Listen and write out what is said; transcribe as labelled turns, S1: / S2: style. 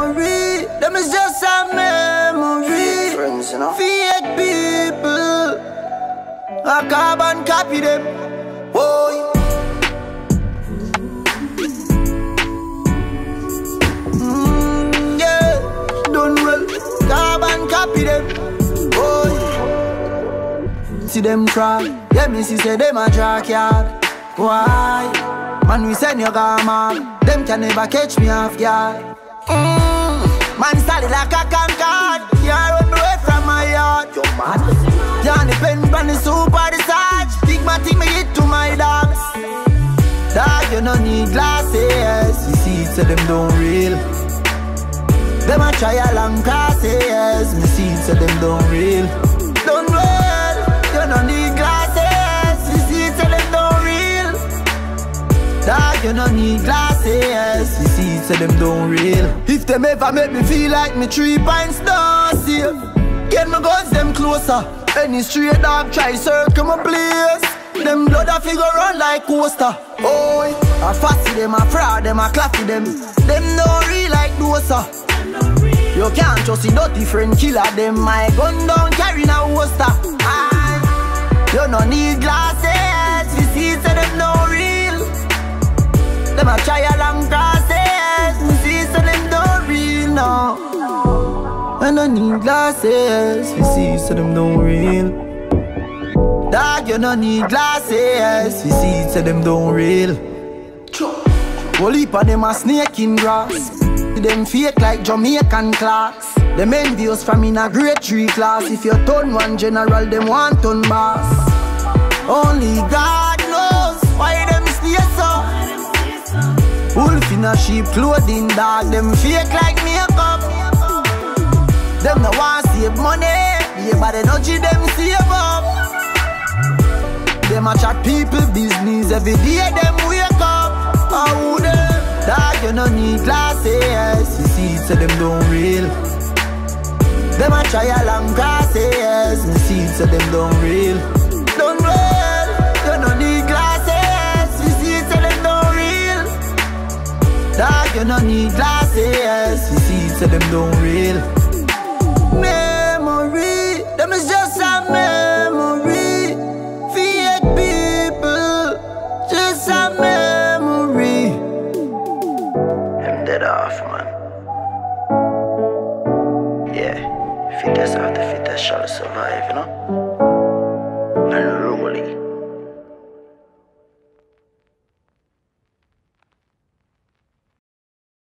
S1: memory. Them is just a memory.
S2: Friends, you know.
S1: Fake people. A carbon copy them. Boy. Mm, yeah, done well. Carbon copy them. Boy. See them try. Yeah, me see say them a track yard. Why? Man, we send your gamma. Them can never catch me off guard. Mm, man, solid like a concord. Yeah, run away from my yard.
S2: Yo, mad.
S1: Depend on the super the sarge. Big my thing me hit to my dogs. Dog, you no need glasses. You see, so them don't real. Them a try a long crosses. Me see, so them don't real. You no need glasses. You see, so them don't real. If them ever make me feel like me three pints don't safe. Get my guns them closer. Any straight dog try circle my place. Them blood a figure run like coaster. Oh, I fussy them, I fraud them, I clappy them. Them no real like dosa. You can't trust the dirty friend killer them. My gun don't carry no holster. You no need glasses. No. Need glasses. You see, so them don't real. Dog, you no need glasses. You see, so them don't real. Whole heap of them a snake in grass. Them fake like Jamaican clocks. Them envious from in a grade three class. If you turn one general, them want turn boss. Only God knows why them stay so. Wolf in a sheep clothing, dog. Them fake like makeup. Them no want save money, yeah, but don't them save up. Them a chat people business every day. Them wake up, how them? Dog, you no need glasses. You see, so them don't real. Them a try along crosses. Me see, so them don't real. Don't real. You no need glasses. You see, so them don't real. Dog, you no need glasses. You see, so them don't real. Them is just a memory. Fake people, just a memory.
S2: Them dead off, man. Yeah. Fittest of the fittest shall survive, you know?